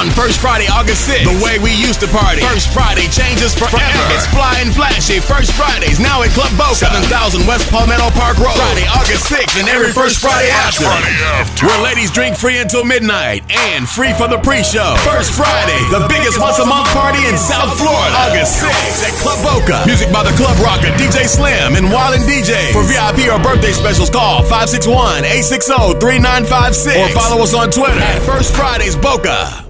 On First Friday, August 6th, the way we used to party. First Friday changes forever. It's fly and flashy. First Fridays now at Club Boca. 7000 West Palmetto Park Road. Friday, August 6th, and every first Friday after. Friday after. Where ladies drink free until midnight and free for the pre-show. First Friday, the biggest once a month party in South Florida. August 6th at Club Boca. Music by the Club Rocker, DJ Slym, and Wildin' DJ. For VIP or birthday specials, call 561-860-3956 or follow us on Twitter at First Fridays Boca.